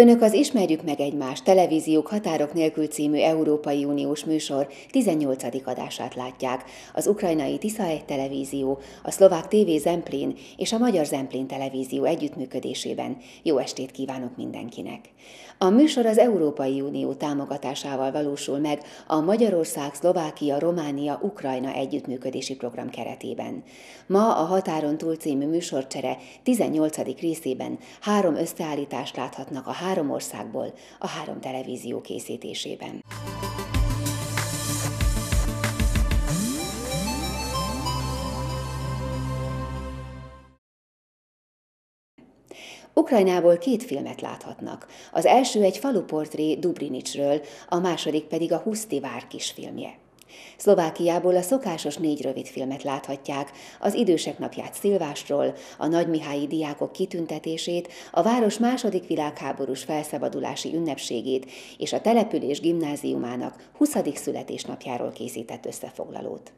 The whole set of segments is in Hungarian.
Önök az Ismerjük meg egymást televíziók határok nélkül című Európai Uniós műsor 18. adását látják. Az ukrajnai Tisza egy televízió, a szlovák TV Zemplén és a magyar Zemplén televízió együttműködésében. Jó estét kívánok mindenkinek! A műsor az Európai Unió támogatásával valósul meg a Magyarország, Szlovákia, Románia, Ukrajna együttműködési program keretében. Ma a Határon túl című műsorcsere 18. részében három összeállítást láthatnak a három országból a három televízió készítésében. Ukrajnából két filmet láthatnak. Az első egy faluportré Dubrinicsről, a második pedig a Huszti vár kisfilmje. Szlovákiából a szokásos négy rövid filmet láthatják, az idősek napját Szilvásról, a nagymihályi diákok kitüntetését, a város második világháborús felszabadulási ünnepségét és a település gimnáziumának 20. születésnapjáról készített összefoglalót.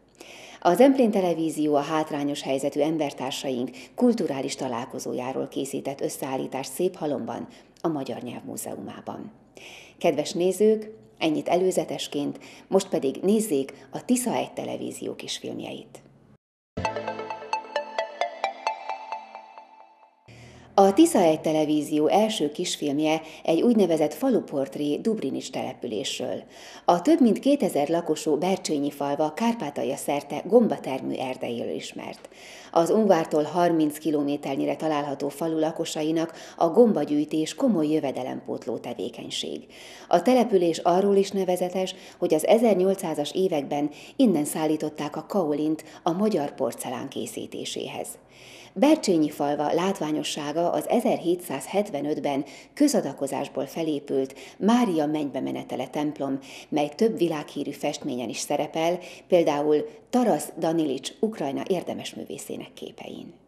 Az Emplén Televízió a hátrányos helyzetű embertársaink kulturális találkozójáról készített összeállítás Szép Halomban, a Magyar Nyelv Múzeumában. Kedves nézők, ennyit előzetesként, most pedig nézzék a Tisza egy televízió kisfilmjeit. A Tisza egy televízió első kisfilmje egy úgynevezett faluportré Dubrinics településről. A több mint 2000 lakosú Bercsényi falva Kárpátalja szerte gombatermű erdejéről ismert. Az Ungvártól 30 kilométernyire található falu lakosainak a gombagyűjtés komoly jövedelempótló tevékenység. A település arról is nevezetes, hogy az 1800-as években innen szállították a kaolint a magyar porcelán készítéséhez. Bercsényi falva látványossága az 1775-ben közadakozásból felépült Mária mennybe menetele templom, mely több világhírű festményen is szerepel, például Taras Danilics Ukrajna érdemes művészének képein.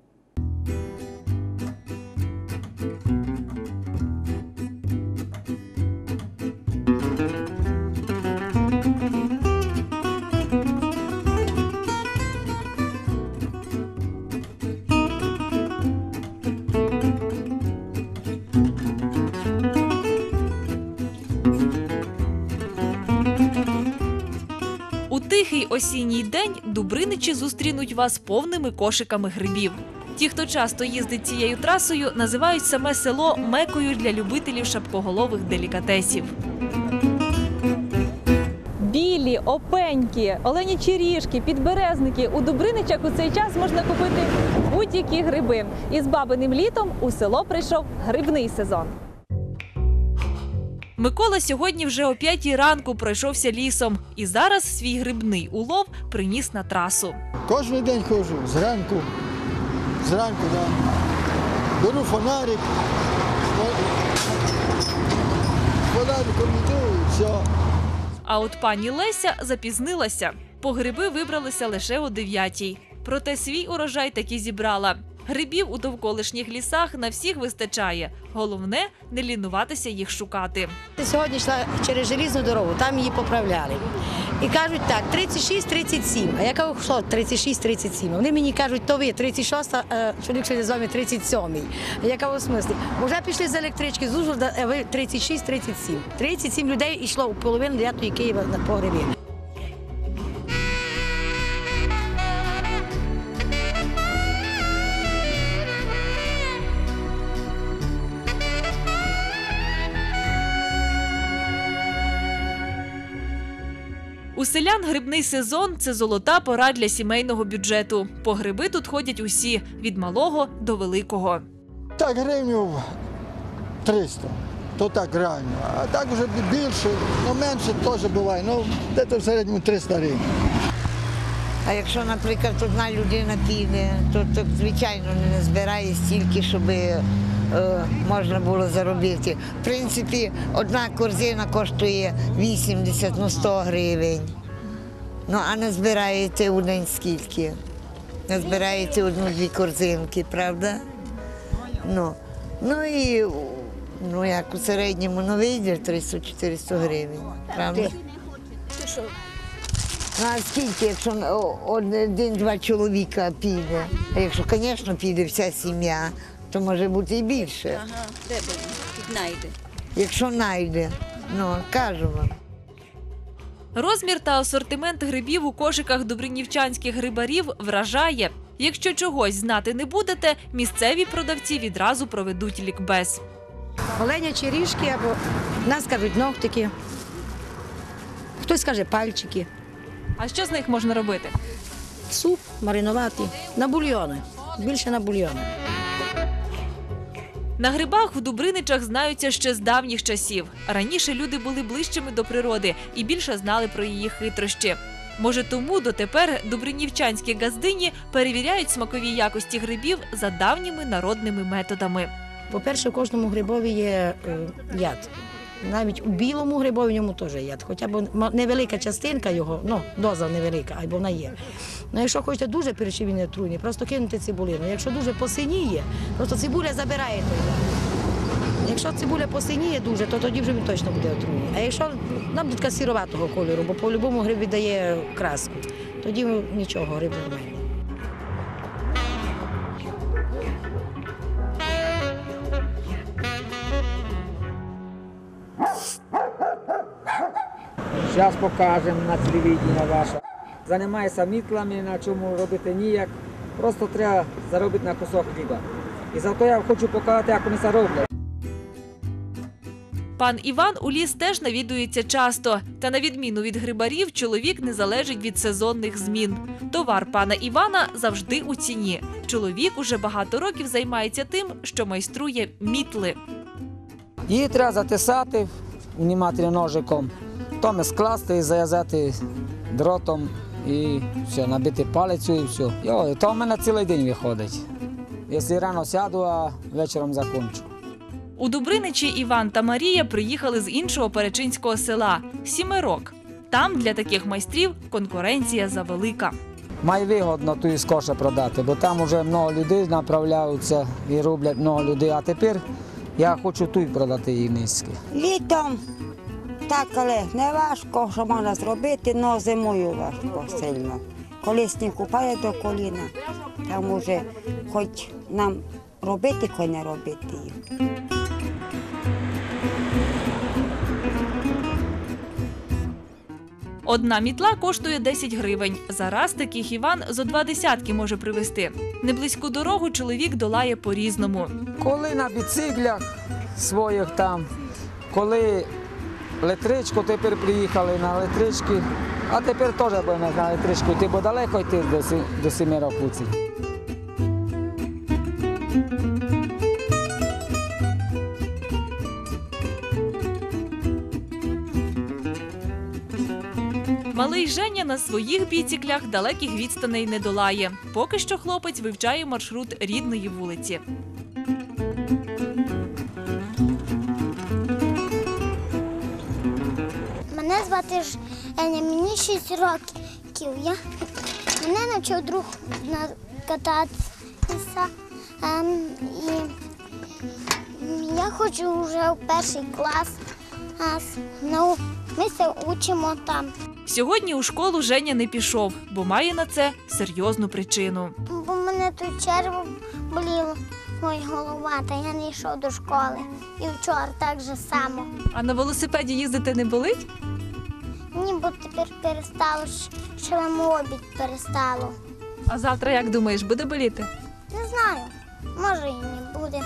Тихий осінній день дубриничі зустрінуть вас повними кошиками грибів. Ті, хто часто їздить цією трасою, називають саме село мекою для любителів шапкоголових делікатесів. Білі, опеньки, оленячі ріжки, підберезники. У Дубриничах у цей час можна купити будь-які гриби. І з бабиним літом у село прийшов грибний сезон. Микола сьогодні вже о п'ятій ранку пройшовся лісом і зараз свій грибний улов приніс на трасу. Кожен день ходжу, зранку, зранку, да. беру фонарик, фонариком йду і все. А от пані Леся запізнилася. По гриби вибралися лише о дев'ятій. Проте свій урожай таки зібрала. Грибів у довколишніх лісах на всіх вистачає. Головне не лінуватися їх шукати. Сьогодні йшла через желізну дорогу, там її поправляли. І кажуть так, 36-37. А я кажу, що 36-37. Вони мені кажуть, то ви 36, а чоловік що з вами 37. А я кажу, в смислі, вже пішли з електрички, з а ви 36-37. 37 людей йшло у половину 9 Києва на погребі. Грибний сезон це золота пора для сімейного бюджету. По гриби тут ходять усі від малого до великого. Так, гривню 300, то так реально. А так вже більше, ну менше теж буває. Ну, десь в середньому 300 гривень. А якщо, наприклад, одна людина піде, то, то звичайно не збирає стільки, щоб е, можна було заробити. В принципі, одна корзина коштує 80 ну 100 гривень. Ну, а не збираєте у день скільки? Не збираєте одну-дві корзинки, правда? Ну, ну і ну, як у середньому ну, вийде 300-400 гривень, правда? Ну, а скільки, якщо один-два чоловіка піде? А якщо, звісно, піде вся сім'я, то може бути і більше. Ага, де буде? Піднайде. якщо знайде. Ну, кажу вам. Розмір та асортимент грибів у кошиках добринівчанських грибарів вражає. Якщо чогось знати не будете, місцеві продавці відразу проведуть лікбез. Оленячі ріжки або нас кажуть ногтики. Хтось каже пальчики. А що з них можна робити? Суп маринувати на бульйони. Більше на бульйони. На грибах в Дубриничах знаються ще з давніх часів. Раніше люди були ближчими до природи і більше знали про її хитрощі. Може, тому дотепер дубринівчанські газдині перевіряють смакові якості грибів за давніми народними методами. По-перше, в кожному грибові є е, яд. Навіть у білому грибові в ньому теж є. Хоча б невелика частинка його, ну, доза невелика, або вона є. Ну, якщо хочете дуже перечиві не просто кинути цибулину. Якщо дуже посиніє, просто цибуля забирає той. Якщо цибуля посиніє дуже, то тоді вже він точно буде отруєний. А якщо нам буде сіроватого кольору, бо по-любому гриб віддає краску, тоді нічого, гриб нормальний. Зараз покажемо на телевіденні ваше. Займається мітлами, на чому робити ніяк. Просто треба заробити на кусок хліба. І зато я хочу показати, як вони це. Пан Іван у ліс теж навідується часто. Та на відміну від грибарів, чоловік не залежить від сезонних змін. Товар пана Івана завжди у ціні. Чоловік уже багато років займається тим, що майструє мітли. Її треба затисати внімательно ножиком, потім скласти і зав'язати дротом і все, набити палицю і все. Йо, то в мене цілий день виходить. Якщо рано сяду, а вечором закінчу. У Дубриничі Іван та Марія приїхали з іншого перечинського села Сімерок. Там для таких майстрів конкуренція завелика. Має вигодно ту із коша продати, бо там вже много людей направляються і роблять много людей. А тепер я хочу тут продати її низьки. Літом так, але не важко, що можна зробити, але зимою важко сильно. Коли сніг купає до коліна, там уже хоч нам робити, хоч не робити їх. Одна мітла коштує 10 гривень. Зараз таких Іван зо два десятки може привезти. Неблизьку дорогу чоловік долає по-різному. Коли на біциклях своїх там, коли електричку тепер приїхали на електрички, а тепер теж будемо на електричку йти, бо далеко йти до, Сі- до Женя на своїх біциклях далеких відстаней не долає. Поки що хлопець вивчає маршрут рідної вулиці. Мене звати ж Еня, мені 6 років. Я, мене навчив друг кататися. Ем, і я хочу вже в перший клас. Ну, ми се учимо там. Сьогодні у школу Женя не пішов, бо має на це серйозну причину. Бо мене тут черво боліло, ой, голова, та я не йшов до школи. І вчора так же само. А на велосипеді їздити не болить? Ні, бо тепер перестало, ще вам обід перестало. А завтра як думаєш, буде боліти? Не знаю, може і не буде.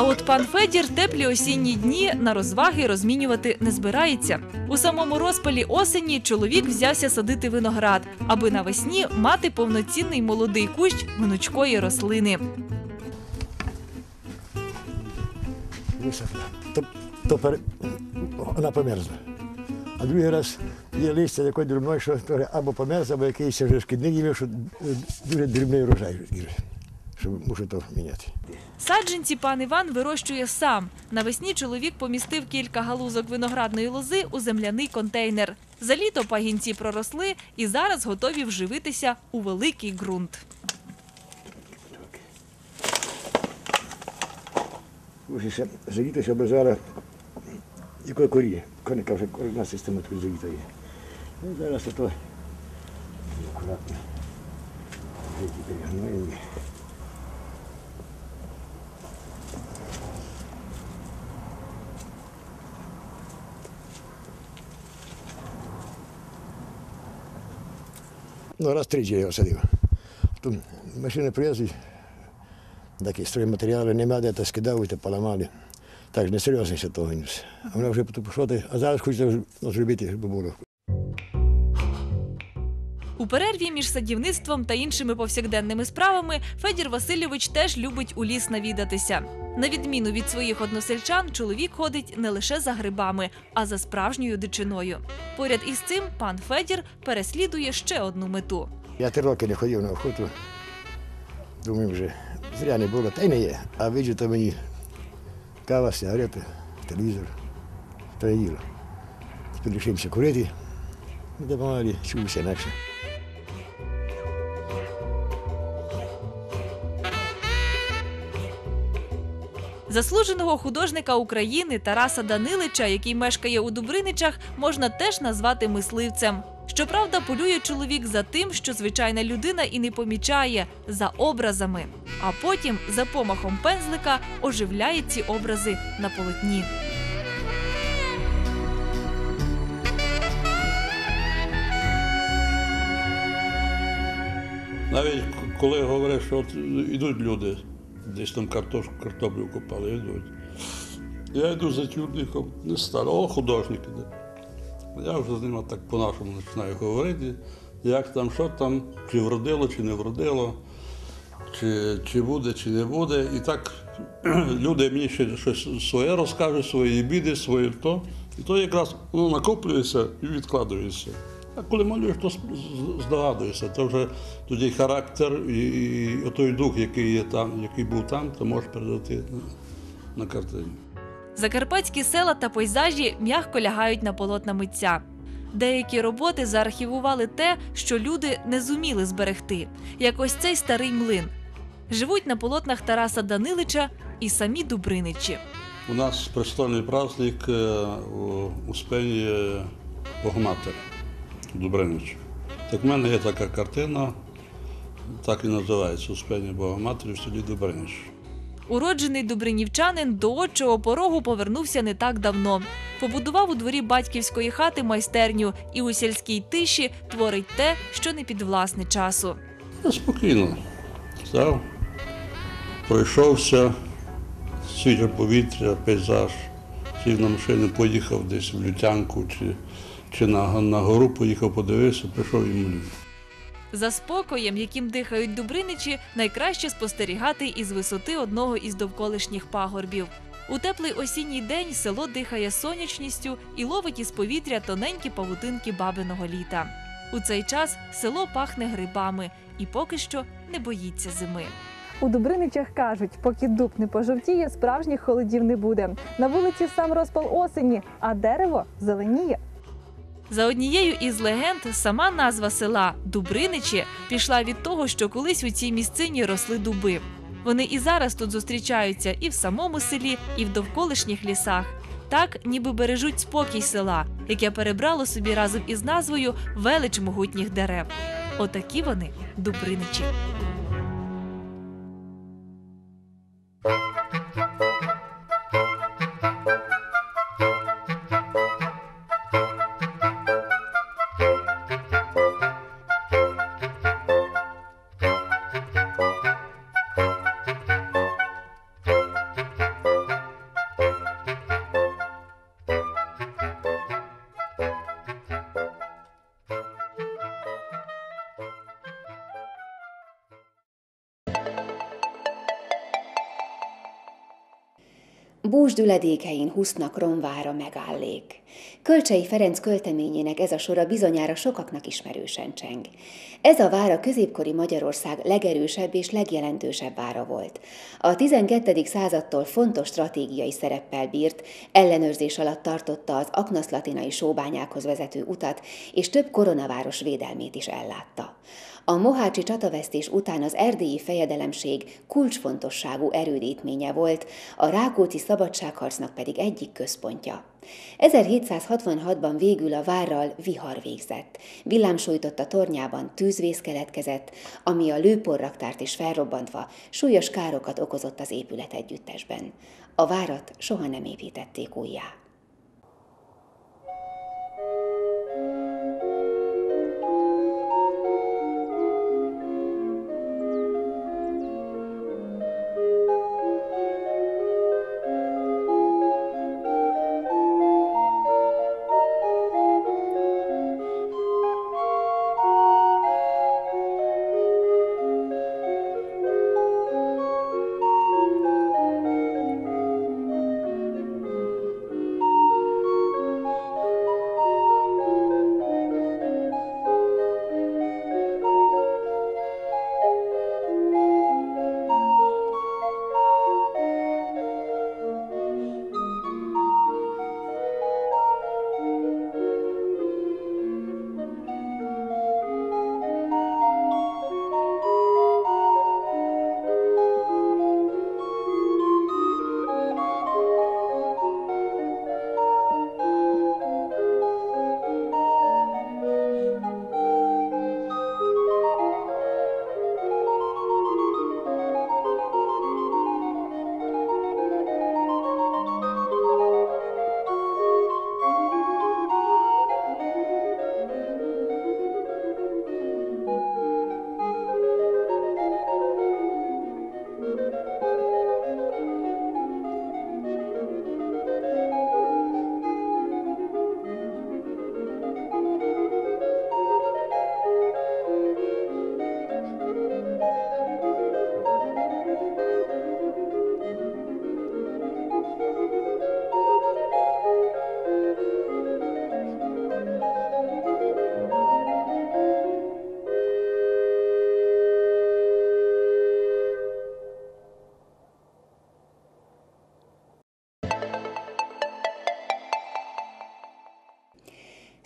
А от пан Федір теплі осінні дні на розваги розмінювати не збирається. У самому розпалі осені чоловік взявся садити виноград, аби навесні мати повноцінний молодий кущ гнучкої рослини. висохла, то, вона померзла. А другий раз є листя такої дрібної, що або померз, або якийсь вже шкідник що дуже дрібний урожай, що мушу то міняти. Саджанці пан Іван вирощує сам. Навесні чоловік помістив кілька галузок виноградної лози у земляний контейнер. За літо пагінці проросли і зараз готові вживитися у великий ґрунт. Мушу ще щоб зараз якої корі. Коника вже корінна система тут заїта є. Ну, зараз ото акуратно. Эти Ну, раз тричі я його садив. Тут машини приїздять, такі стройматеріали, нема де, то скидав, та поламали. Так не серйозно того. А воно вже пішла, а зараз хочеться ну, зробити, було. У перерві між садівництвом та іншими повсякденними справами Федір Васильович теж любить у ліс навідатися. На відміну від своїх односельчан, чоловік ходить не лише за грибами, а за справжньою дичиною. Поряд із цим пан Федір переслідує ще одну мету. Я три роки не ходив на охоту. Думаю, вже зря не було, та й не є. А виджу, то мені кава, сигарети, телевізор, то я їло. Тепер лишимося курити, де помалі чувся інакше. Заслуженого художника України Тараса Данилича, який мешкає у Дубриничах, можна теж назвати мисливцем. Щоправда, полює чоловік за тим, що звичайна людина і не помічає за образами, а потім за помахом пензлика оживляє ці образи на полотні. Навіть коли говорять, що йдуть люди, десь там картошку, картоплю копали, йдуть. Я йду за тюрником, не старого художник іде. Я вже з ним так по-нашому починаю говорити, як там, що там, чи вродило, чи не вродило, чи, чи буде, чи не буде. І так люди мені ще щось своє розкажуть, свої біди, своє то. І то якраз ну, накоплюється і відкладується. А коли малюєш, то здогадуєшся. То вже тоді характер і, і той дух, який є там, який був там, то можеш передати на, на картині. Закарпатські села та пейзажі м'яко лягають на полотна митця. Деякі роботи заархівували те, що люди не зуміли зберегти, як ось цей старий млин. Живуть на полотнах Тараса Данилича і самі Дубриничі. У нас престольний праздник е, у Успенії Богоматер Дубринич. Так в мене є така картина, так і називається Успенія Богоматері в селі Дубринич. Уроджений дубринівчанин до отчого порогу повернувся не так давно. Побудував у дворі батьківської хати майстерню і у сільській тиші творить те, що не підвласне часу. Я спокійно став, пройшовся, свіже повітря, пейзаж, сів на машину, поїхав десь в Лютянку чи, чи на, на гору, поїхав, подивився, прийшов і малюю. За спокоєм, яким дихають дубриничі, найкраще спостерігати із висоти одного із довколишніх пагорбів. У теплий осінній день село дихає сонячністю і ловить із повітря тоненькі павутинки бабиного літа. У цей час село пахне грибами і поки що не боїться зими. У Дубриничах кажуть, поки дуб не пожовтіє, справжніх холодів не буде. На вулиці сам розпал осені, а дерево зеленіє. За однією із легенд, сама назва села Дубриничі пішла від того, що колись у цій місцині росли дуби. Вони і зараз тут зустрічаються і в самому селі, і в довколишніх лісах. Так, ніби бережуть спокій села, яке перебрало собі разом із назвою велич могутніх дерев. Отакі вони Дубриничі. Búzs düledékein husznak romvára megállék. Kölcsei Ferenc költeményének ez a sora bizonyára sokaknak ismerősen cseng. Ez a vár a középkori Magyarország legerősebb és legjelentősebb vára volt. A 12. századtól fontos stratégiai szereppel bírt, ellenőrzés alatt tartotta az aknaszlatinai sóbányákhoz vezető utat, és több koronaváros védelmét is ellátta. A Mohácsi csatavesztés után az erdélyi fejedelemség kulcsfontosságú erődítménye volt, a Rákóczi szabadságharcnak pedig egyik központja. 1766-ban végül a várral vihar végzett. Villámsújtott a tornyában tűzvész keletkezett, ami a lőporraktárt is felrobbantva súlyos károkat okozott az épület együttesben. A várat soha nem építették újjá.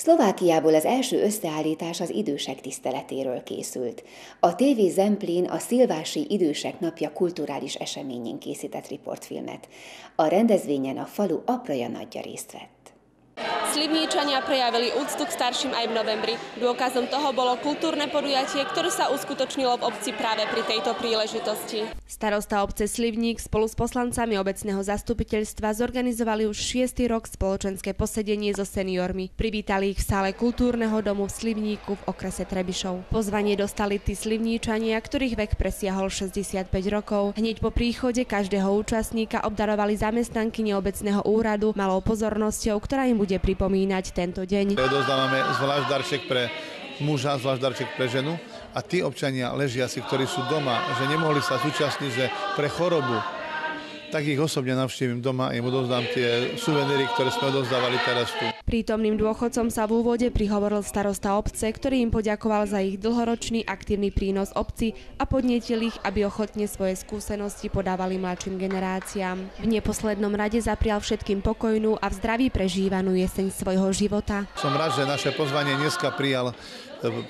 Szlovákiából az első összeállítás az idősek tiszteletéről készült. A TV Zemplin a Szilvási Idősek Napja kulturális eseményén készített riportfilmet. A rendezvényen a falu apraja nagyja részt vett. Slivníčania prejavili úctu k starším aj v novembri. Dôkazom toho bolo kultúrne podujatie, ktoré sa uskutočnilo v obci práve pri tejto príležitosti. Starosta obce Slivník spolu s poslancami obecného zastupiteľstva zorganizovali už šiestý rok spoločenské posedenie so seniormi. Privítali ich v sále kultúrneho domu v Slivníku v okrese Trebišov. Pozvanie dostali tí Slivníčania, ktorých vek presiahol 65 rokov. Hneď po príchode každého účastníka obdarovali zamestnanky obecného úradu malou pozornosťou, ktorá im bude pripomínať pripomínať tento deň. Odozdávame zvlášť darček pre muža, zvlášť darček pre ženu a tí občania ležiaci, ktorí sú doma, že nemohli sa zúčastniť, že pre chorobu tak ich osobne navštívim doma a im odovzdám tie suveníry, ktoré sme odovzdávali teraz tu. Prítomným dôchodcom sa v úvode prihovoril starosta obce, ktorý im poďakoval za ich dlhoročný aktívny prínos obci a podnietil ich, aby ochotne svoje skúsenosti podávali mladším generáciám. V neposlednom rade zaprial všetkým pokojnú a v zdraví prežívanú jeseň svojho života. Som rád, že naše pozvanie dneska prijal e,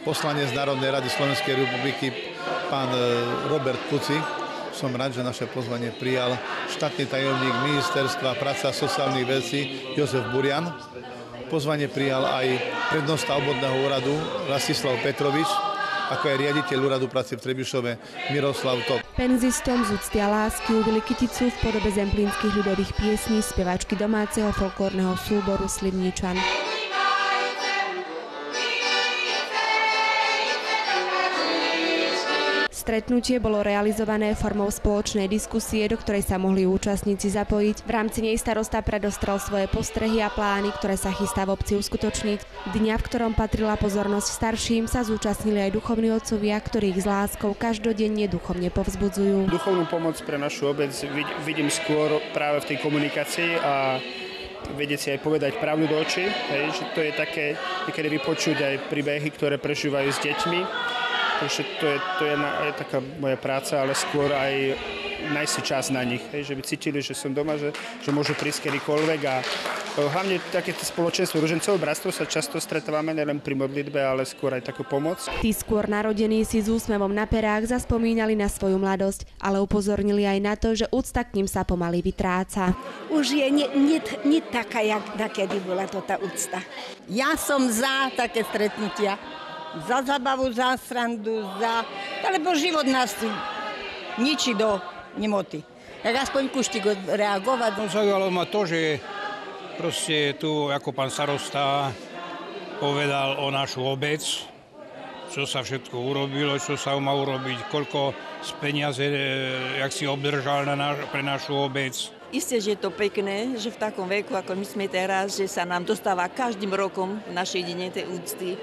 poslanec Národnej rady Slovenskej republiky pán e, Robert Puci, som rád, že naše pozvanie prijal štátny tajomník ministerstva práca a sociálnych vecí Jozef Burian. Pozvanie prijal aj prednosta obvodného úradu Rastislav Petrovič, ako aj riaditeľ úradu práce v Trebišove Miroslav Top. Penzistom z úcty a lásky ubili kyticu v podobe zemplínskych ľudových piesní spevačky domáceho folklórneho súboru Slivníčan. Stretnutie bolo realizované formou spoločnej diskusie, do ktorej sa mohli účastníci zapojiť. V rámci nej starosta predostrel svoje postrehy a plány, ktoré sa chystá v obci uskutočniť. Dňa, v ktorom patrila pozornosť starším, sa zúčastnili aj duchovní otcovia, ktorých s láskou každodenne duchovne povzbudzujú. Duchovnú pomoc pre našu obec vidím skôr práve v tej komunikácii a vedieť si aj povedať pravdu do očí, hej, že to je také, niekedy vypočuť aj príbehy, ktoré prežívajú s deťmi Takže to je, to je, je taká moja práca, ale skôr aj nájsť si čas na nich, hej, že by cítili, že som doma, že, že môžu prísť kedykoľvek a Hlavne takéto spoločenstvo ružencov bratstvo sa často stretávame nielen pri modlitbe, ale skôr aj takú pomoc. Tí skôr narodení si s úsmevom na perách zaspomínali na svoju mladosť, ale upozornili aj na to, že úcta k ním sa pomaly vytráca. Už je nie, nie, nie taká, jak kedy bola to tá úcta. Ja som za také stretnutia. Za zabavu, za srandu, za... Lebo život nás ničí do nemoty. Tak aspoň kuštík reagovať. Zaujalo ma to, že Proste tu, ako pán starosta povedal o našu obec, čo sa všetko urobilo, čo sa má urobiť, koľko z peniaze, e, jak si obdržal na naš, pre našu obec. Isté, že je to pekné, že v takom veku, ako my sme teraz, že sa nám dostáva každým rokom v našej dine tej úcty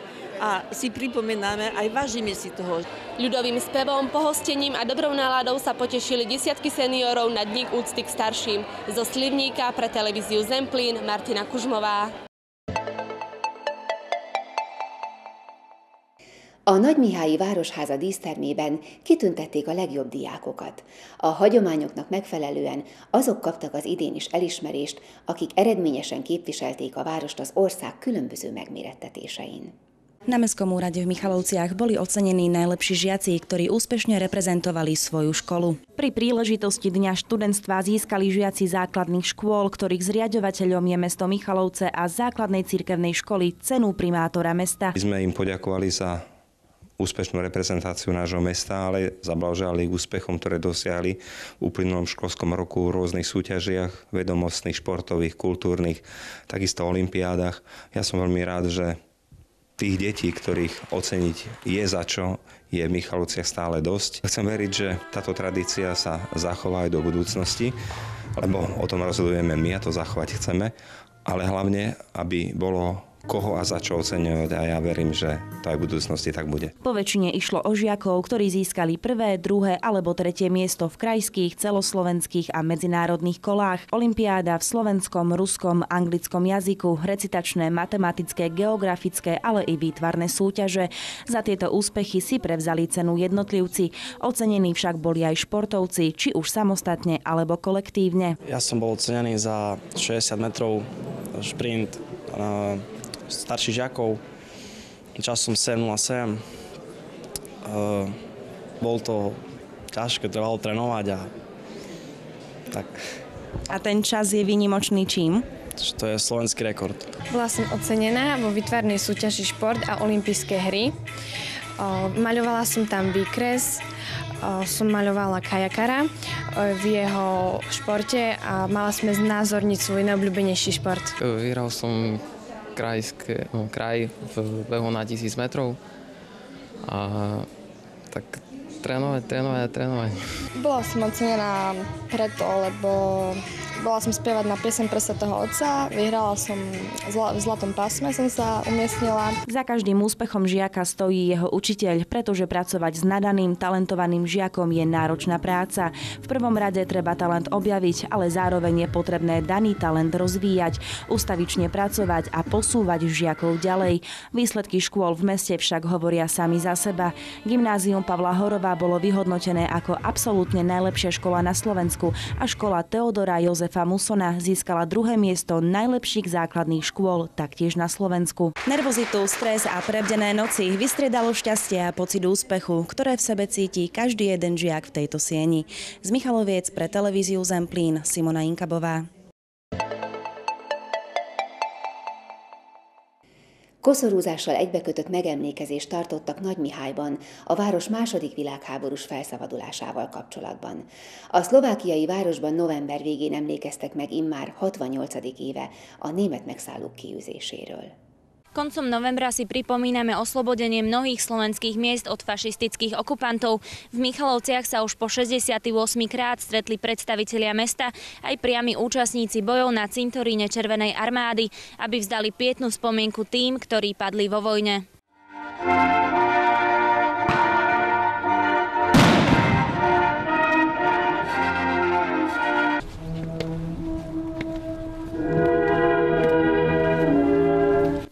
a si pripomíname, aj vážime si toho. Ľudovým spevom, pohostením a dobrou náladou sa potešili desiatky seniorov na dník úcty k starším. Zo Slivníka pre televíziu Zemplín Martina Kužmová. A Nagymihályi Városháza dísztermében kitüntették a legjobb diákokat. A hagyományoknak megfelelően azok kaptak az idén is elismerést, akik eredményesen képviselték a várost az ország különböző megmérettetésein. Na Mestskom úrade v Michalovciach boli ocenení najlepší žiaci, ktorí úspešne reprezentovali svoju školu. Pri príležitosti Dňa študentstva získali žiaci základných škôl, ktorých zriadovateľom je mesto Michalovce a základnej cirkevnej školy cenu primátora mesta. My sme im poďakovali za úspešnú reprezentáciu nášho mesta, ale zablažali k úspechom, ktoré dosiahli v uplynulom školskom roku v rôznych súťažiach, vedomostných, športových, kultúrnych, takisto olimpiádach. Ja som veľmi rád, že tých detí, ktorých oceniť je za čo, je v Michalovciach stále dosť. Chcem veriť, že táto tradícia sa zachová aj do budúcnosti, lebo o tom rozhodujeme my a to zachovať chceme, ale hlavne, aby bolo koho a za čo oceňovať a ja verím, že to aj v budúcnosti tak bude. Po väčšine išlo o žiakov, ktorí získali prvé, druhé alebo tretie miesto v krajských, celoslovenských a medzinárodných kolách. Olympiáda v slovenskom, ruskom, anglickom jazyku, recitačné, matematické, geografické, ale i výtvarné súťaže. Za tieto úspechy si prevzali cenu jednotlivci. Ocenení však boli aj športovci, či už samostatne alebo kolektívne. Ja som bol ocenený za 60 metrov šprint starších žiakov časom 7.07. Uh, bol to ťažké, trebalo trénovať a tak. A ten čas je výnimočný čím? To je slovenský rekord. Bola som ocenená vo vytvarnej súťaži šport a olympijské hry. Maľovala som tam výkres, som maľovala kajakara v jeho športe a mala sme znázorniť svoj najobľúbenejší šport. Vyhral som krajské, no, kraj v behu na 1000 metrov. A tak trénovať, trénovať a trénovať. Bola som ocenená preto, lebo bola som spievať na piesem pre Svetého Otca, vyhrala som v zlatom pásme, som sa umiestnila. Za každým úspechom žiaka stojí jeho učiteľ, pretože pracovať s nadaným, talentovaným žiakom je náročná práca. V prvom rade treba talent objaviť, ale zároveň je potrebné daný talent rozvíjať, ustavične pracovať a posúvať žiakov ďalej. Výsledky škôl v meste však hovoria sami za seba. Gymnázium Pavla Horová bolo vyhodnotené ako absolútne najlepšia škola na Slovensku a škola Teodora Jozef Jozefa Musona získala druhé miesto najlepších základných škôl taktiež na Slovensku. Nervozitu, stres a prebdené noci vystriedalo šťastie a pocit úspechu, ktoré v sebe cíti každý jeden žiak v tejto sieni. Z Michaloviec pre televíziu Zemplín Simona Inkabová. Koszorúzással egybekötött megemlékezést tartottak Nagymihályban a város második világháborús felszabadulásával kapcsolatban. A szlovákiai városban november végén emlékeztek meg immár 68. éve a német megszállók kiűzéséről. Koncom novembra si pripomíname oslobodenie mnohých slovenských miest od fašistických okupantov. V Michalovciach sa už po 68 krát stretli predstavitelia mesta aj priami účastníci bojov na cintoríne Červenej armády, aby vzdali pietnú spomienku tým, ktorí padli vo vojne.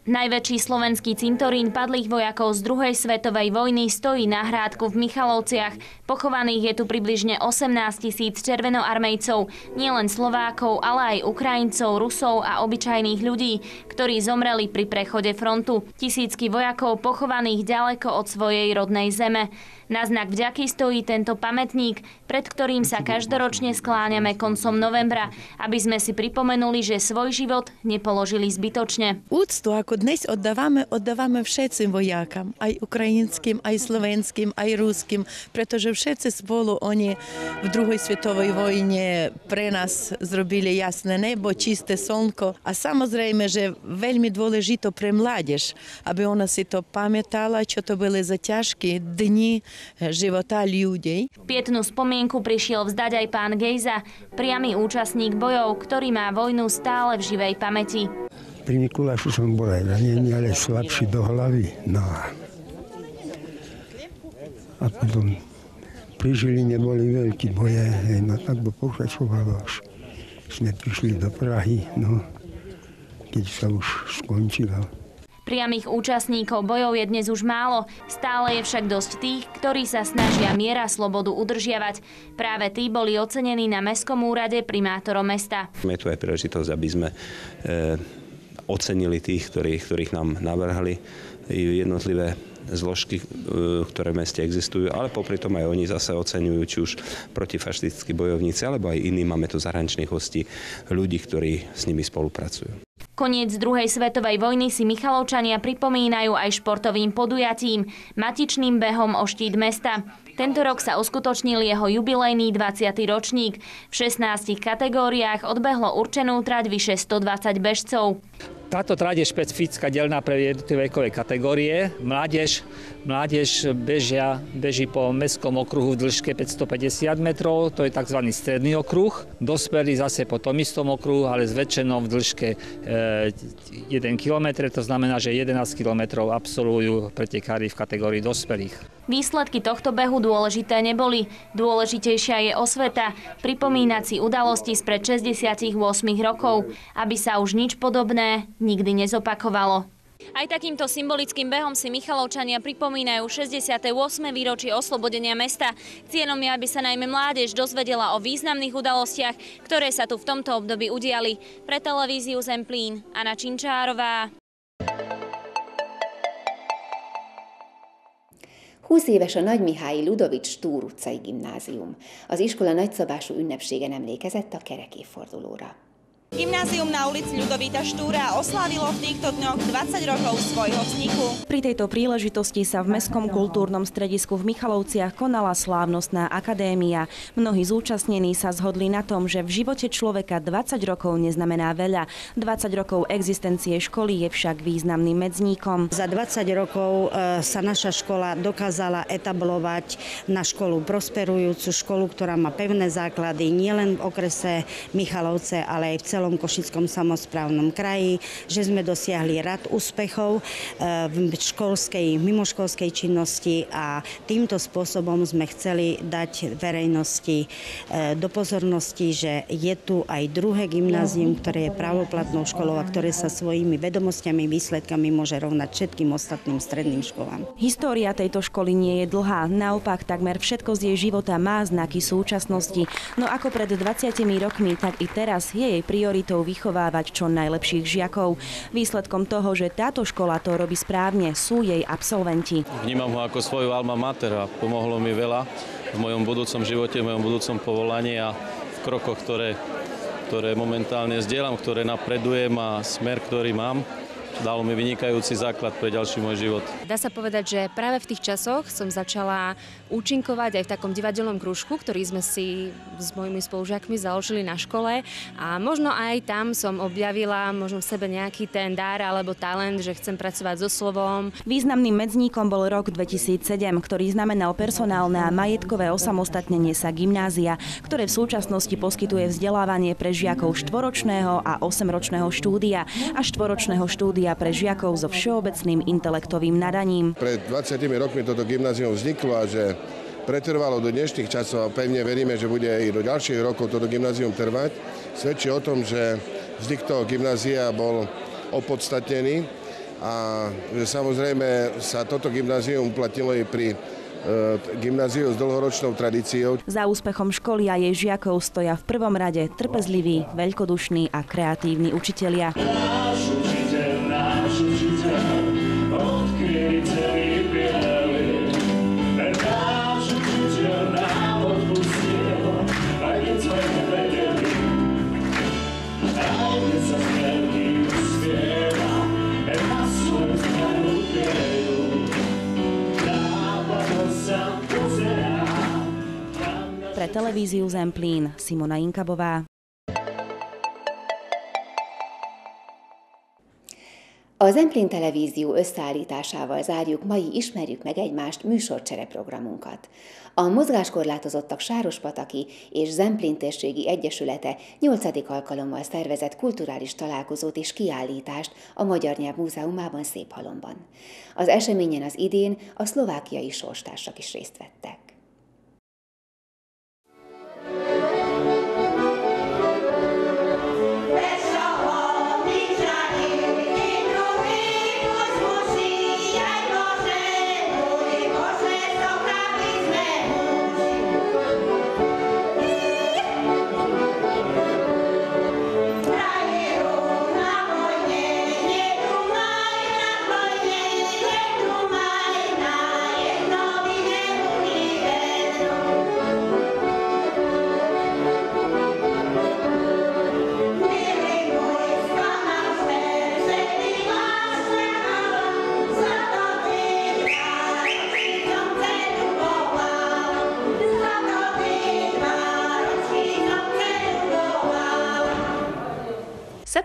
Najväčší slovenský cintorín padlých vojakov z druhej svetovej vojny stojí na hrádku v Michalovciach. Pochovaných je tu približne 18 tisíc červenoarmejcov, nielen Slovákov, ale aj Ukrajincov, Rusov a obyčajných ľudí, ktorí zomreli pri prechode frontu. Tisícky vojakov pochovaných ďaleko od svojej rodnej zeme. Na znak vďaky stojí tento pamätník, pred ktorým sa každoročne skláňame koncom novembra, aby sme si pripomenuli, že svoj život nepoložili zbytočne. Úctu, ako dnes oddávame, oddávame všetkým vojakám, aj ukrajinským, aj slovenským, aj ruským, pretože všetci spolu oni v druhej svetovej vojne pre nás zrobili jasné nebo, čisté slnko a samozrejme, že veľmi dôležito pre mládež, aby ona si to pamätala, čo to boli za ťažké dni, života ľudí. Pietnú spomienku prišiel vzdať aj pán Gejza, priamy účastník bojov, ktorý má vojnu stále v živej pamäti. Pri Mikulášu som bol aj ranený, ale slabší do hlavy. No a potom pri Žiline boli veľké boje, hej, no tak by pokračovalo, až sme prišli do Prahy, no, keď sa už skončilo. Priamých účastníkov bojov je dnes už málo, stále je však dosť tých, ktorí sa snažia miera slobodu udržiavať. Práve tí boli ocenení na Mestskom úrade primátorom mesta. Je tu aj príležitosť, aby sme e, ocenili tých, ktorí, ktorých nám navrhli jednotlivé zložky, e, ktoré v meste existujú, ale popri tom aj oni zase oceňujú, či už protifašistickí bojovníci, alebo aj iní. Máme tu zahraničných hostí, ľudí, ktorí s nimi spolupracujú. Koniec druhej svetovej vojny si Michalovčania pripomínajú aj športovým podujatím, matičným behom o štít mesta. Tento rok sa uskutočnil jeho jubilejný 20. ročník. V 16 kategóriách odbehlo určenú trať vyše 120 bežcov. Táto trať je špecifická delná pre jednotlivé vekové kategórie. Mládež, mládež bežia, beží po mestskom okruhu v dĺžke 550 metrov, to je tzv. stredný okruh. Dospelí zase po tom istom okruhu, ale zväčšenom v dĺžke e, 1 km, to znamená, že 11 km absolvujú pretekári v kategórii dospelých. Výsledky tohto behu dôležité neboli. Dôležitejšia je osveta, pripomínať si udalosti spred 68 rokov, aby sa už nič podobné nikdy nezopakovalo. Aj takýmto symbolickým behom si Michalovčania pripomínajú 68. výročie oslobodenia mesta. Cieľom je, aby sa najmä mládež dozvedela o významných udalostiach, ktoré sa tu v tomto období udiali. Pre televíziu Zemplín, Anna Činčárová. 20 éves a Nagymihályi Ludovics Túr utcai gimnázium. Az iskola nagyszabású ünnepségen emlékezett a kerekéfordulóra. Gymnázium na ulici Ľudovíta Štúra oslávilo v týchto dňoch 20 rokov svojho vzniku. Pri tejto príležitosti sa v Mestskom kultúrnom stredisku v Michalovciach konala slávnostná akadémia. Mnohí zúčastnení sa zhodli na tom, že v živote človeka 20 rokov neznamená veľa. 20 rokov existencie školy je však významným medzníkom. Za 20 rokov e, sa naša škola dokázala etablovať na školu prosperujúcu školu, ktorá má pevné základy nielen v okrese Michalovce, ale aj v celom celom Košickom samozprávnom kraji, že sme dosiahli rad úspechov eh, v školskej, mimoškolskej činnosti a týmto spôsobom sme chceli dať verejnosti eh, do pozornosti, že je tu aj druhé gymnázium, ktoré je pravoplatnou školou a ktoré sa svojimi vedomostiami, výsledkami môže rovnať všetkým ostatným stredným školám. História tejto školy nie je dlhá, naopak takmer všetko z jej života má znaky súčasnosti. No ako pred 20 rokmi, tak i teraz je jej prioritou prioritou vychovávať čo najlepších žiakov. Výsledkom toho, že táto škola to robí správne, sú jej absolventi. Vnímam ho ako svoju alma mater a pomohlo mi veľa v mojom budúcom živote, v mojom budúcom povolaní a v krokoch, ktoré, ktoré momentálne zdieľam, ktoré napredujem a smer, ktorý mám dalo mi vynikajúci základ pre ďalší môj život. Dá sa povedať, že práve v tých časoch som začala účinkovať aj v takom divadelnom krúžku, ktorý sme si s mojimi spolužiakmi založili na škole a možno aj tam som objavila možno v sebe nejaký ten dar alebo talent, že chcem pracovať so slovom. Významným medzníkom bol rok 2007, ktorý znamenal personálne a majetkové osamostatnenie sa gymnázia, ktoré v súčasnosti poskytuje vzdelávanie pre žiakov štvoročného a 8-ročného štúdia a štvoročného štúdia školia pre žiakov so všeobecným intelektovým nadaním. Pred 20 rokmi toto gymnázium vzniklo a že pretrvalo do dnešných časov a pevne veríme, že bude aj do ďalších rokov toto gymnázium trvať, svedčí o tom, že vznik toho gymnázia bol opodstatnený a že samozrejme sa toto gymnázium uplatnilo i pri gymnáziu s dlhoročnou tradíciou. Za úspechom školy a jej žiakov stoja v prvom rade trpezliví, veľkodušní a kreatívni učitelia. Televíziu Zemplín Simona Inkabová. A Zemplén Televízió összeállításával zárjuk mai Ismerjük meg egymást műsorcsere programunkat. A mozgáskorlátozottak Sárospataki és Zemplén térségi egyesülete 8. alkalommal szervezett kulturális találkozót és kiállítást a Magyar Nyelv Múzeumában Széphalomban. Az eseményen az idén a szlovákiai sorstársak is részt vettek.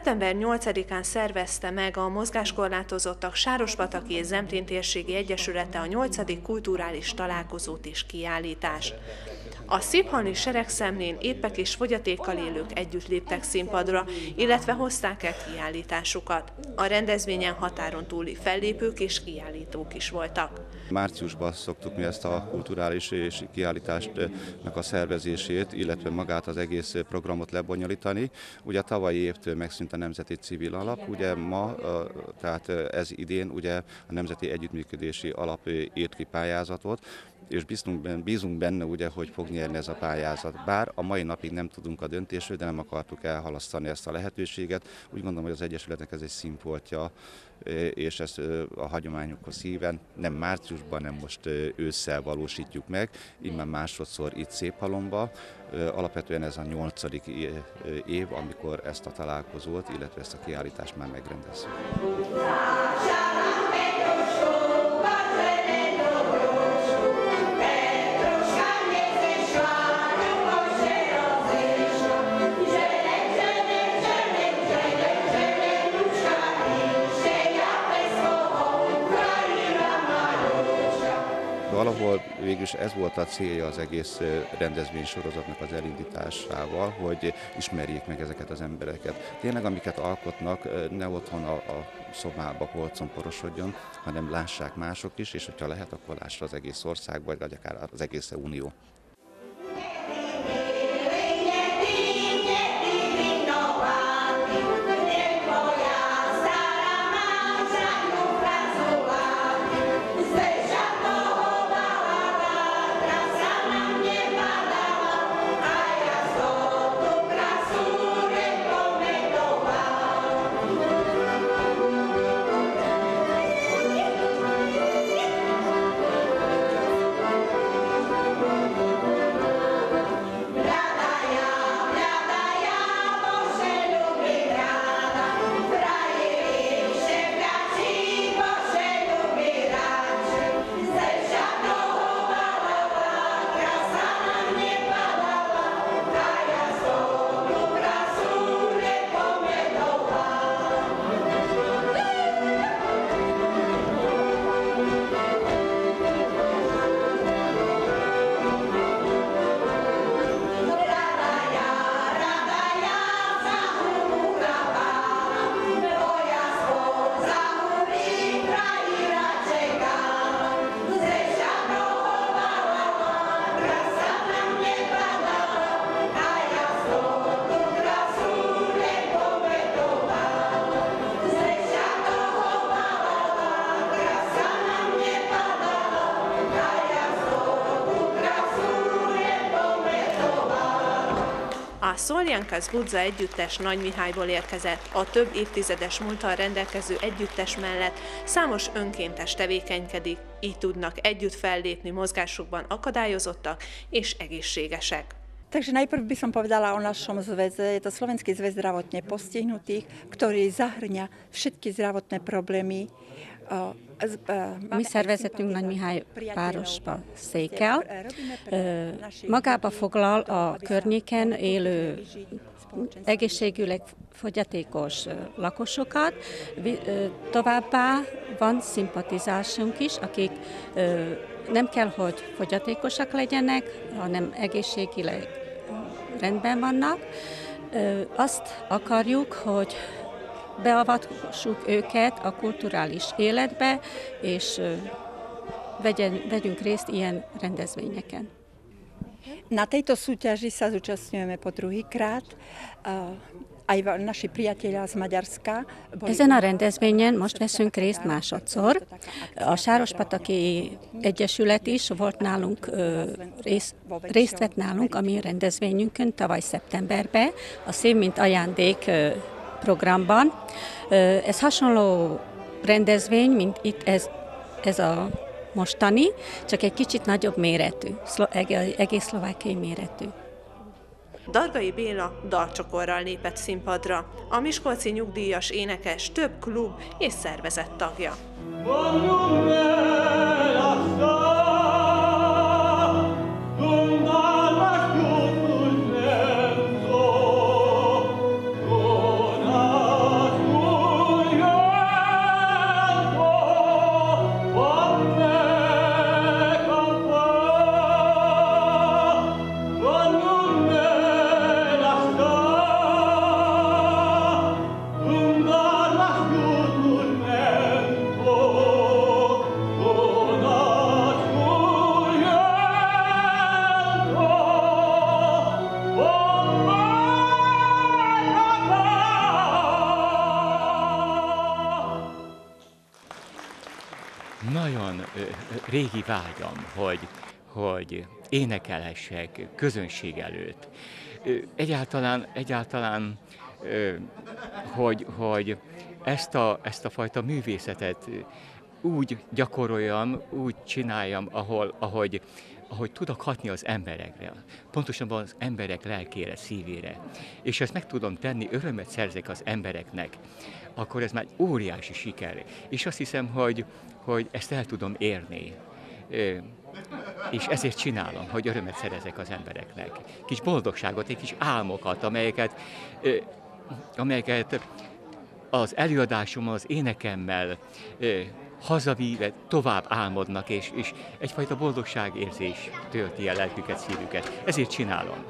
Szeptember 8-án szervezte meg a mozgáskorlátozottak Sárospataki és Zemplén térségi egyesülete a 8. kulturális találkozót és kiállítást. A Széphalmi seregszemlén épek és fogyatékkal élők együtt léptek színpadra, illetve hozták el kiállításukat. A rendezvényen határon túli fellépők és kiállítók is voltak. Márciusban szoktuk mi ezt a kulturális és kiállításnak a szervezését, illetve magát az egész programot lebonyolítani. Ugye tavalyi évtől megszűnt a Nemzeti Civil Alap, ugye ma, tehát ez idén ugye a Nemzeti Együttműködési Alap írt ki pályázatot, és bízunk benne, bízunk benne ugye, hogy fog nyerni ez a pályázat. Bár a mai napig nem tudunk a döntésről, de nem akartuk elhalasztani ezt a lehetőséget. Úgy gondolom, hogy az Egyesületnek ez egy színfoltja, és ezt a hagyományokhoz szíven nem márciusban, nem most ősszel valósítjuk meg, immár másodszor itt Széphalomba. Alapvetően ez a nyolcadik év, amikor ezt a találkozót, illetve ezt a kiállítást már megrendezzük. Végülis ez volt a célja az egész rendezvény sorozatnak az elindításával, hogy ismerjék meg ezeket az embereket. Tényleg, amiket alkotnak, ne otthon a, a szobába polcon porosodjon, hanem lássák mások is, és hogyha lehet, akkor lássa az egész ország, vagy akár az egész Unió. A Szoljankasz Budza együttes Nagy Mihályból érkezett. A több évtizedes múltal rendelkező együttes mellett számos önkéntes tevékenykedik, így tudnak együtt fellépni mozgásukban akadályozottak és egészségesek. Takže najprv by som povedala o našom zväze. Je to Slovenský zväz zdravotne postihnutých, ktorý zahrňa všetky zdravotné problémy. Mi szervezetünk Nagy Mihály városba székel. Magába foglal a környéken élő egészségüleg fogyatékos lakosokat. Továbbá van szimpatizásunk is, akik nem kell, hogy fogyatékosak legyenek, hanem egészségileg rendben vannak. Azt akarjuk, hogy beavatassuk őket a kulturális életbe, és vegyen, vegyünk részt ilyen rendezvényeken. Na tejto súťaži sa zúčastňujeme po druhýkrát aj naši priatelia z Maďarska. Ezen a rendezvényen most veszünk részt másodszor. A Sárospataki Egyesület is volt nálunk, rész, részt vett nálunk a mi rendezvényünkön tavaly szeptemberben, a Szív mint ajándék programban. Ez hasonló rendezvény, mint itt ez, ez a mostani, csak egy kicsit nagyobb méretű, egész szlovákiai méretű. Dargai Béla dalcsokorral lépett színpadra. A Miskolci nyugdíjas énekes több klub és szervezet tagja. régi vágyam, hogy, hogy énekelhessek közönség előtt. Egyáltalán, egyáltalán hogy, hogy ezt, a, ezt a fajta művészetet úgy gyakoroljam, úgy csináljam, ahol, ahogy, ahogy tudok hatni az emberekre, pontosabban az emberek lelkére, szívére, és ezt meg tudom tenni, örömet szerzek az embereknek, akkor ez már óriási siker. És azt hiszem, hogy, hogy ezt el tudom érni. És ezért csinálom, hogy örömet szerezek az embereknek. Kis boldogságot, egy kis álmokat, amelyeket, amelyeket az előadásommal, az énekemmel hazavíve tovább álmodnak, és, és egyfajta boldogságérzés tölti el lelküket, szívüket. Ezért csinálom.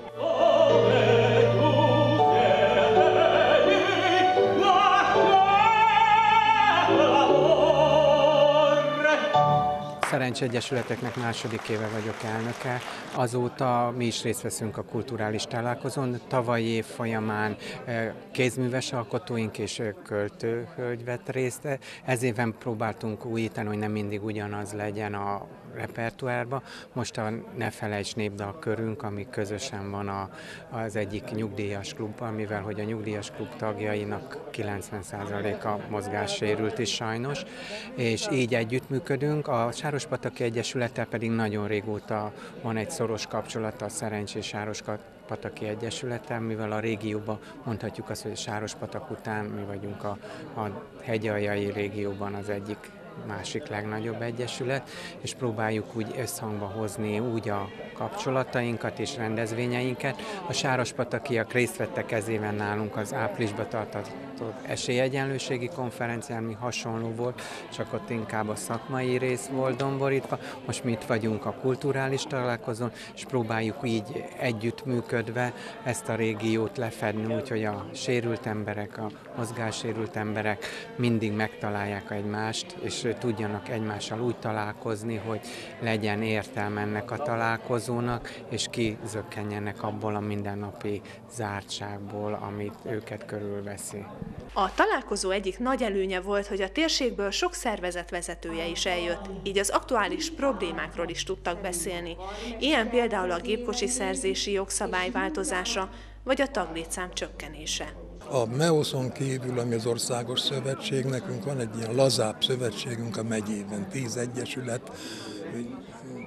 Oh, Egyesületeknek második éve vagyok elnöke. Azóta mi is részt veszünk a kulturális találkozón. Tavalyi év folyamán eh, kézműves alkotóink és eh, költőhölgy vett részt. Ez éven próbáltunk újítani, hogy nem mindig ugyanaz legyen a repertoárba. Most a Ne Felejts Népdal körünk, ami közösen van a, az egyik nyugdíjas klubban, mivel hogy a nyugdíjas klub tagjainak 90%-a mozgássérült is sajnos, és így együttműködünk. A Sárospataki Egyesülettel pedig nagyon régóta van egy szoros kapcsolata a Szerencsés Sárospataki Egyesülettel, mivel a régióban mondhatjuk azt, hogy a Sárospatak után mi vagyunk a, a hegyaljai régióban az egyik másik legnagyobb egyesület, és próbáljuk úgy összhangba hozni úgy a kapcsolatainkat és rendezvényeinket. A Sárospatakiak részt vettek ez éven nálunk az áprilisban tartott esélyegyenlőségi konferencián, mi hasonló volt, csak ott inkább a szakmai rész volt domborítva. Most mi itt vagyunk a kulturális találkozón, és próbáljuk így együttműködve ezt a régiót lefedni, úgyhogy a sérült emberek, a mozgássérült emberek mindig megtalálják egymást, és tudjanak egymással úgy találkozni, hogy legyen értelme ennek a találkozónak, és kizökkenjenek abból a mindennapi zártságból, amit őket körülveszi. A találkozó egyik nagy előnye volt, hogy a térségből sok szervezet vezetője is eljött, így az aktuális problémákról is tudtak beszélni. Ilyen például a gépkocsi szerzési jogszabály változása, vagy a taglétszám csökkenése. A MEOSZon kívül, ami az országos szövetség, nekünk van egy ilyen lazább szövetségünk a megyében, tíz egyesület,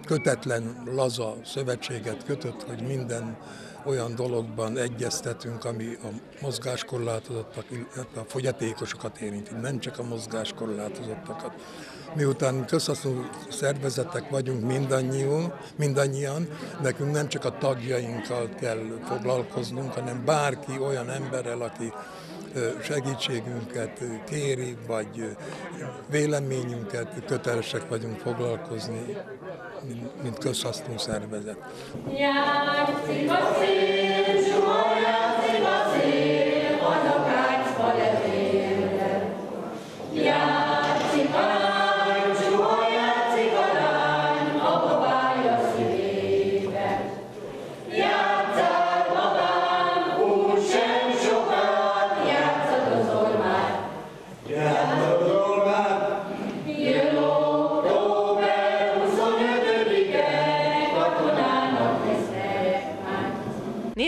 kötetlen, laza szövetséget kötött, hogy minden olyan dologban egyeztetünk, ami a mozgáskorlátozottak, illetve a fogyatékosokat érinti, nem csak a mozgáskorlátozottakat. Miután közhasznú szervezetek vagyunk mindannyian, mindannyian, nekünk nem csak a tagjainkkal kell foglalkoznunk, hanem bárki olyan emberrel, aki segítségünket kéri, vagy véleményünket kötelesek vagyunk foglalkozni, من قصص مسربزة يا عبد المسيح ويا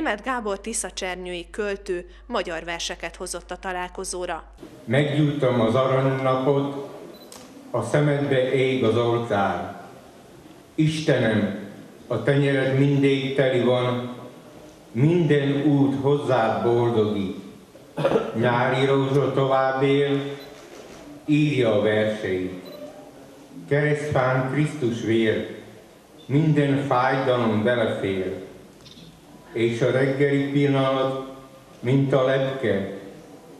Német Gábor Tiszacsernyői költő magyar verseket hozott a találkozóra. Meggyújtom az aranynapot, a szemedbe ég az oltár. Istenem, a tenyered mindig teli van, minden út hozzád boldogít. Nyári rózsa tovább él, írja a verseit. Keresztfán Krisztus vér, minden fájdalom belefér és a reggeli pillanat, mint a lepke,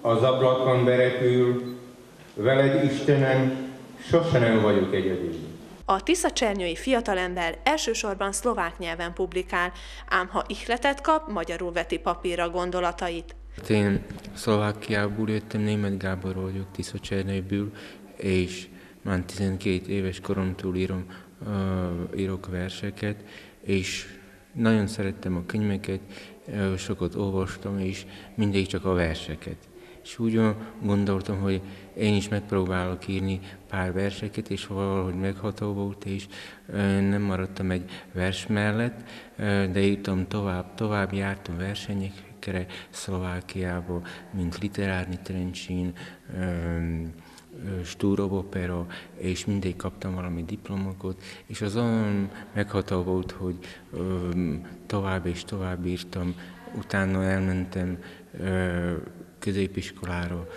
az ablakon berepül, veled Istenem, sose nem vagyok egyedül. A Tisza-csernyői fiatalember elsősorban szlovák nyelven publikál, ám ha ihletet kap, magyarul veti papírra gondolatait. Én Szlovákiából jöttem, német Gábor vagyok Tisza-csernyőből, és már 12 éves koromtól írom, uh, írok verseket, és nagyon szerettem a könyveket, sokat olvastam, és mindig csak a verseket. És úgy gondoltam, hogy én is megpróbálok írni pár verseket, és valahogy megható volt, és nem maradtam egy vers mellett, de írtam tovább, tovább jártam versenyekre Szlovákiába, mint literárni Trencsin, Stúrov opera, és mindig kaptam valami diplomokat, és az olyan megható volt, hogy tovább és tovább írtam. Utána elmentem középiskolára,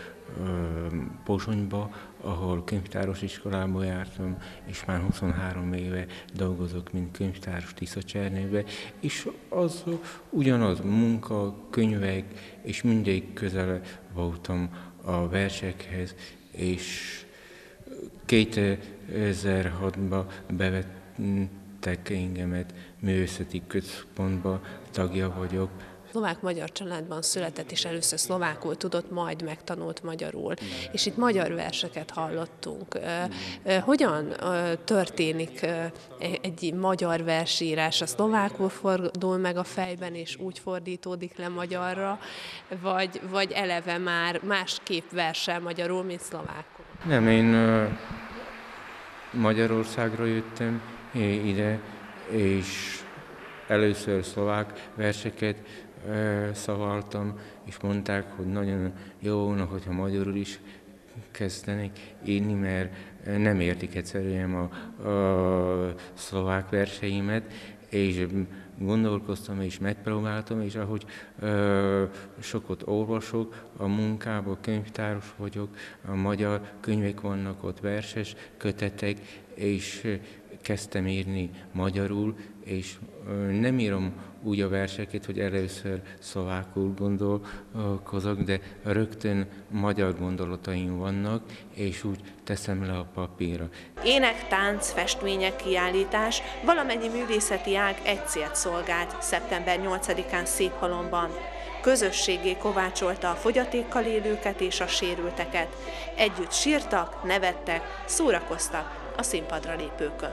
Pozsonyba, ahol könyvtáros iskolába jártam, és már 23 éve dolgozok, mint könyvtáros Tiszacsernőbe, és az ugyanaz munka, könyvek, és mindig közel voltam a versekhez, és 2006-ban bevettek engemet művészeti központba, tagja vagyok, szlovák-magyar családban született, és először szlovákul tudott, majd megtanult magyarul. És itt magyar verseket hallottunk. Hogyan történik egy magyar versírás? A szlovákul fordul meg a fejben, és úgy fordítódik le magyarra, vagy, vagy eleve már másképp versel magyarul, mint szlovákul? Nem, én Magyarországra jöttem ide, és először szlovák verseket szavaltam, és mondták, hogy nagyon jó hogyha magyarul is kezdenek írni, mert nem értik egyszerűen a, a szlovák verseimet, és gondolkoztam és megpróbáltam, és ahogy ö, sokat olvasok a munkába, könyvtáros vagyok, a magyar könyvek vannak ott, verses kötetek, és kezdtem írni magyarul, és nem írom úgy a verseket, hogy először szlovákul gondolkozok, de rögtön magyar gondolataim vannak, és úgy teszem le a papírra. Ének, tánc, festmények, kiállítás, valamennyi művészeti ág egy célt szolgált szeptember 8-án Széphalomban. Közösségé kovácsolta a fogyatékkal élőket és a sérülteket. Együtt sírtak, nevettek, szórakoztak a színpadra lépőkön.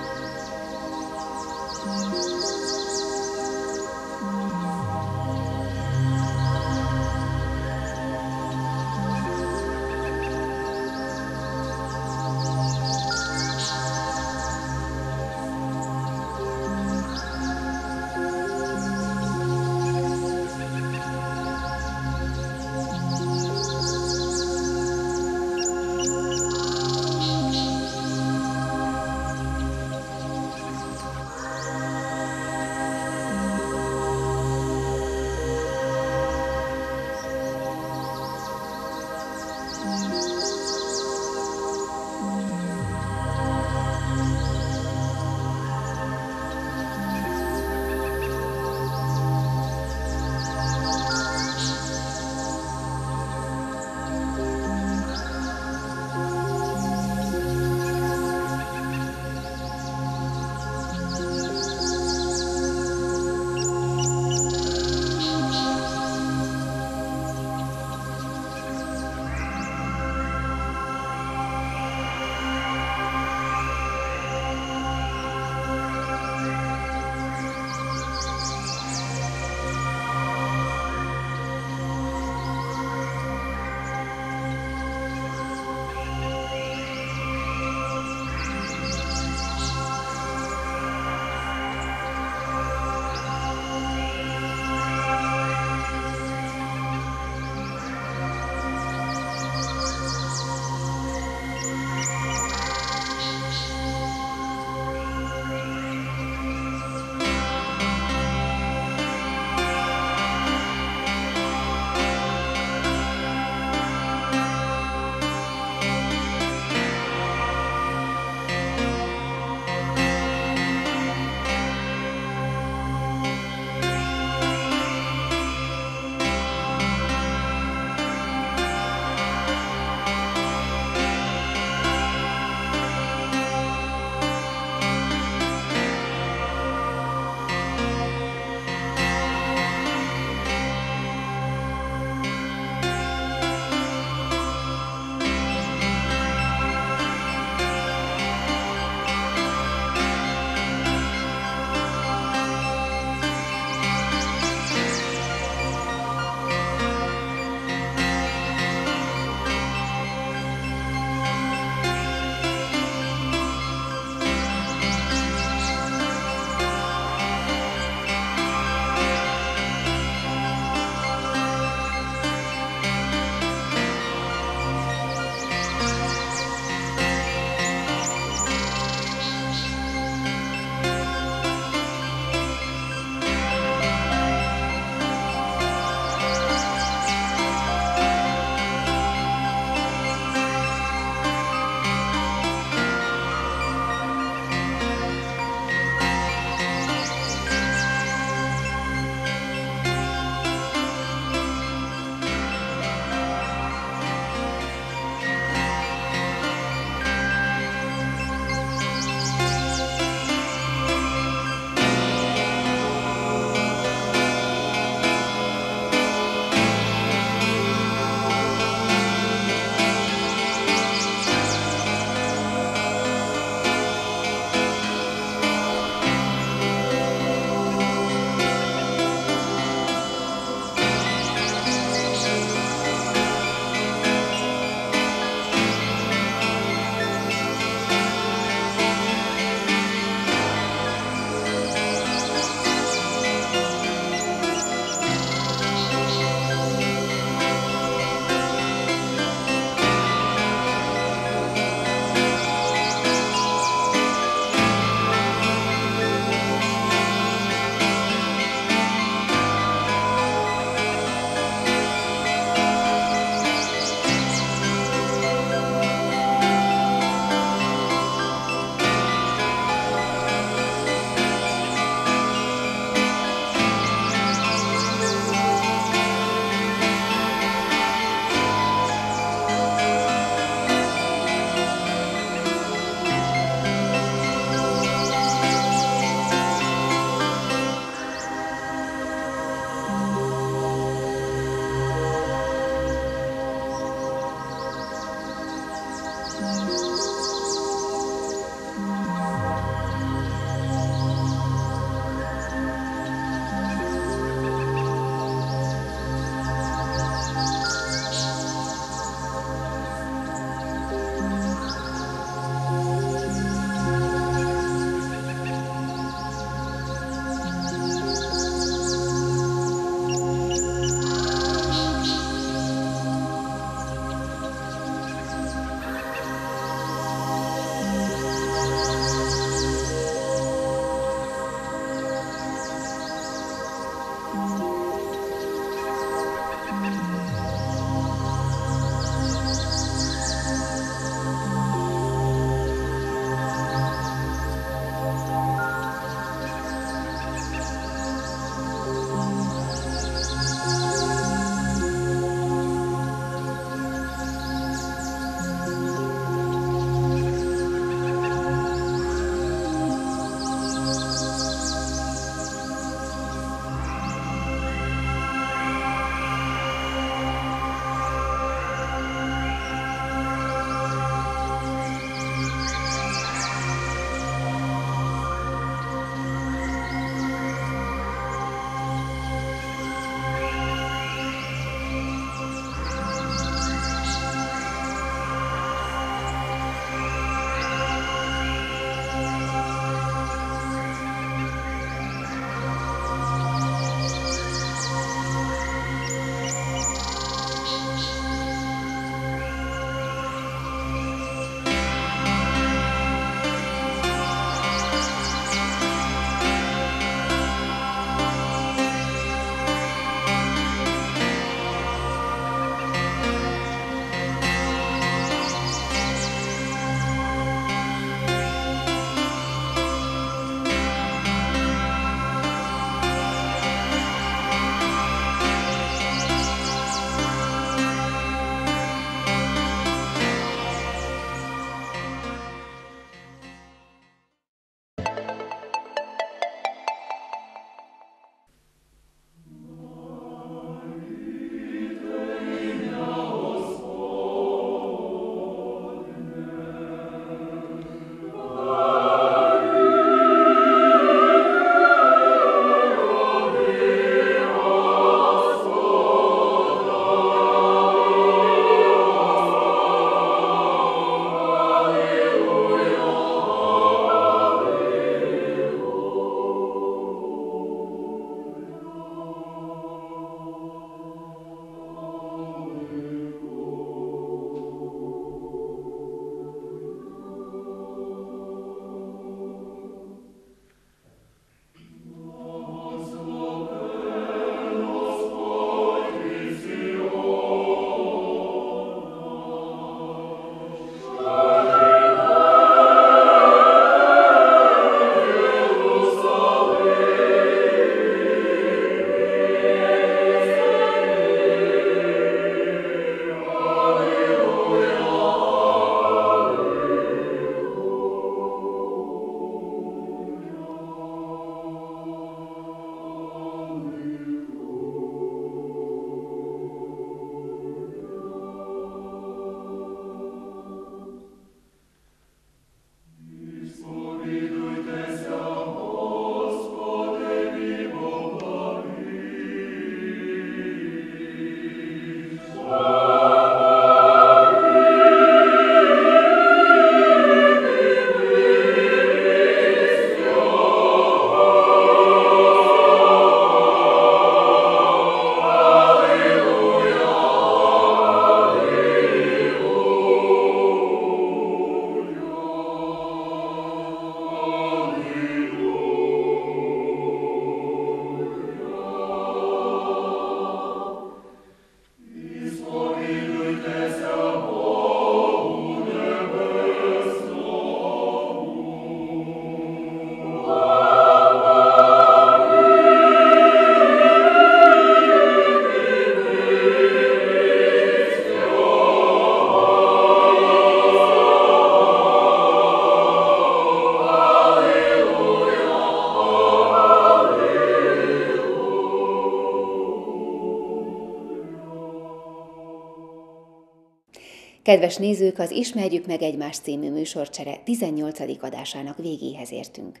Kedves nézők, az Ismerjük meg egymás című műsorcsere 18. adásának végéhez értünk.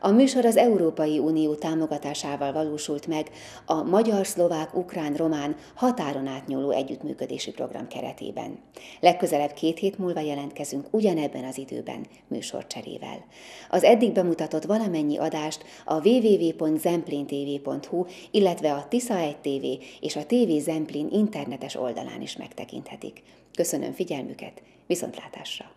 A műsor az Európai Unió támogatásával valósult meg a magyar-szlovák-ukrán-román határon átnyúló együttműködési program keretében. Legközelebb két hét múlva jelentkezünk ugyanebben az időben műsorcserével. Az eddig bemutatott valamennyi adást a www.zemplintv.hu, illetve a Tisza 1 TV és a TV Zemplin internetes oldalán is megtekinthetik. Köszönöm figyelmüket, viszontlátásra!